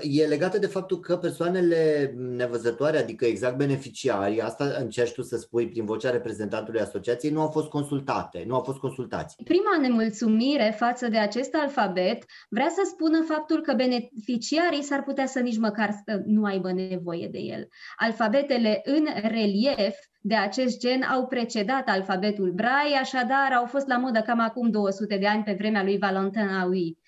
e legată de faptul că persoanele nevăzătoare, adică exact beneficiarii, asta încerci tu să spui prin vocea reprezentantului asociației, nu au fost consultate, nu au fost consultați. Prima nemulțumire față de acest alfabet vrea să spună faptul că beneficiarii s-ar putea să nici măcar nu aibă nevoie de el. Alfabetele în relief de acest gen au precedat alfabetul Braille, așadar au fost la modă cam acum 200 de ani pe vremea lui Valentin Aui.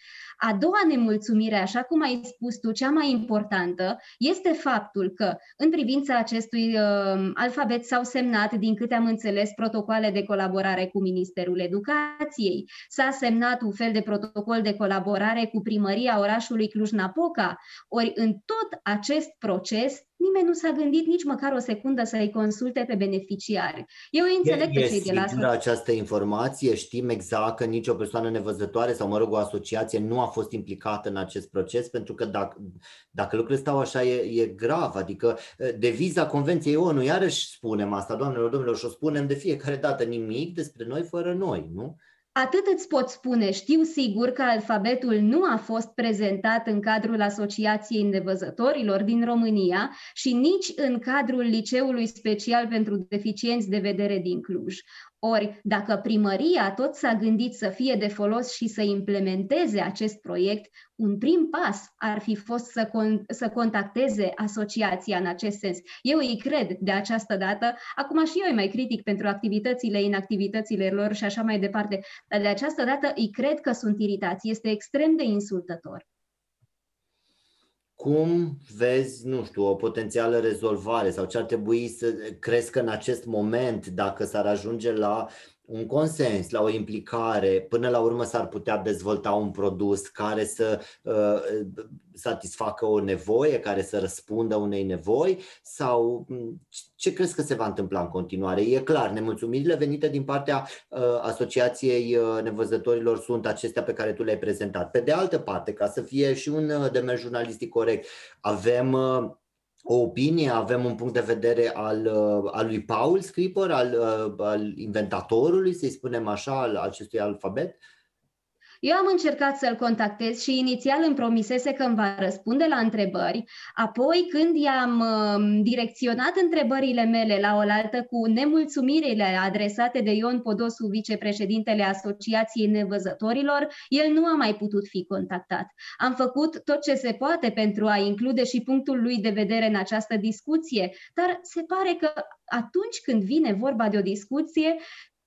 A doua nemulțumire, așa cum ai spus tu, cea mai importantă, este faptul că în privința acestui uh, alfabet s-au semnat, din câte am înțeles, protocoale de colaborare cu Ministerul Educației. S-a semnat un fel de protocol de colaborare cu primăria orașului Cluj-Napoca. Ori în tot acest proces nimeni nu s-a gândit nici măcar o secundă să-i consulte pe beneficiari. Eu înțeleg pe cei de la această informație? Știm exact că nicio persoană nevăzătoare sau, mă rog, o asociație nu a fost implicată în acest proces, pentru că dacă, dacă lucrurile stau așa e, e grav. Adică deviza Convenției ONU, iarăși spunem asta, doamnelor, domnilor, și o spunem de fiecare dată nimic despre noi fără noi, nu? Atât îți pot spune, știu sigur că alfabetul nu a fost prezentat în cadrul Asociației Nevăzătorilor din România și nici în cadrul Liceului Special pentru Deficienți de Vedere din Cluj. Ori, dacă primăria tot s-a gândit să fie de folos și să implementeze acest proiect, un prim pas ar fi fost să, con- să contacteze asociația în acest sens. Eu îi cred de această dată, acum și eu îi mai critic pentru activitățile, inactivitățile lor și așa mai departe, dar de această dată îi cred că sunt iritați. Este extrem de insultător cum vezi, nu știu, o potențială rezolvare sau ce ar trebui să crească în acest moment dacă s-ar ajunge la un consens, la o implicare, până la urmă s-ar putea dezvolta un produs care să uh, satisfacă o nevoie, care să răspundă unei nevoi sau mm, ce crezi că se va întâmpla în continuare? E clar, nemulțumirile venite din partea uh, Asociației uh, Nevăzătorilor sunt acestea pe care tu le-ai prezentat. Pe de altă parte, ca să fie și un uh, demers jurnalistic corect, avem uh, o opinie, avem un punct de vedere al, uh, al lui Paul Scriper, al, uh, al inventatorului, să-i spunem așa, al acestui alfabet? Eu am încercat să-l contactez și inițial îmi promisese că îmi va răspunde la întrebări, apoi când i-am uh, direcționat întrebările mele la oaltă cu nemulțumirile adresate de Ion Podosu, vicepreședintele Asociației Nevăzătorilor, el nu a mai putut fi contactat. Am făcut tot ce se poate pentru a include și punctul lui de vedere în această discuție, dar se pare că atunci când vine vorba de o discuție,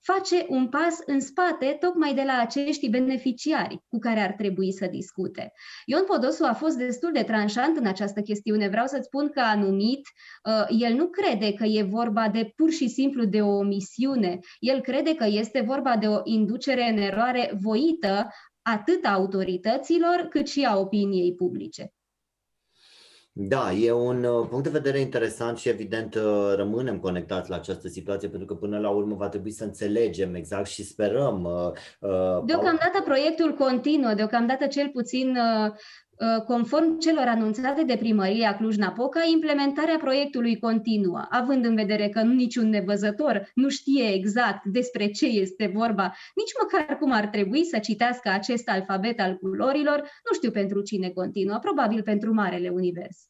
face un pas în spate tocmai de la acești beneficiari cu care ar trebui să discute. Ion Podosu a fost destul de tranșant în această chestiune. Vreau să-ți spun că a numit, uh, el nu crede că e vorba de pur și simplu de o omisiune. El crede că este vorba de o inducere în eroare voită atât a autorităților cât și a opiniei publice. Da, e un uh, punct de vedere interesant și evident uh, rămânem conectați la această situație pentru că până la urmă va trebui să înțelegem exact și sperăm. Uh, deocamdată proiectul continuă, deocamdată cel puțin Uh, conform celor anunțate de primăria Cluj-Napoca, implementarea proiectului continuă, având în vedere că niciun nevăzător nu știe exact despre ce este vorba, nici măcar cum ar trebui să citească acest alfabet al culorilor, nu știu pentru cine continuă, probabil pentru Marele Univers.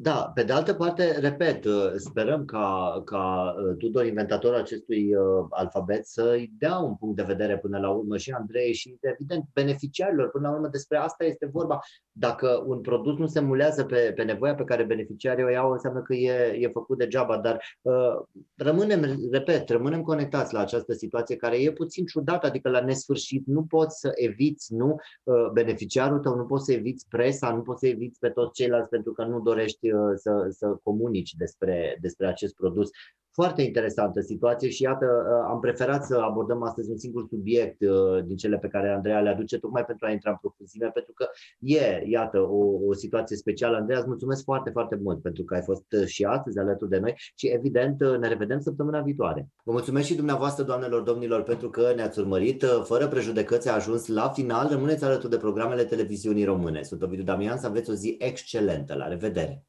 Da, pe de altă parte, repet, uh, sperăm ca, ca uh, Tudor, inventatorul acestui uh, alfabet, să-i dea un punct de vedere până la urmă și Andrei și, evident, beneficiarilor. Până la urmă, despre asta este vorba. Dacă un produs nu se mulează pe, pe nevoia pe care beneficiarii o iau, înseamnă că e, e făcut degeaba. Dar uh, rămânem, repet, rămânem conectați la această situație care e puțin ciudată, adică la nesfârșit. Nu poți să eviți, nu, uh, beneficiarul tău, nu poți să eviți presa, nu poți să eviți pe toți ceilalți pentru că nu dorești Uh, să, să comunici despre, despre acest produs. Foarte interesantă situație și iată, uh, am preferat să abordăm astăzi un singur subiect uh, din cele pe care Andreea le aduce, tocmai pentru a intra în profunzime, pentru că e, iată, o, o situație specială. Andreea, îți mulțumesc foarte, foarte mult pentru că ai fost și astăzi alături de noi și, evident, ne revedem săptămâna viitoare. Vă mulțumesc și dumneavoastră, doamnelor, domnilor, pentru că ne-ați urmărit. Fără prejudecăți a ajuns la final. Rămâneți alături de programele televiziunii române. Sunt Ovidiu Damian, să aveți o zi excelentă. La revedere!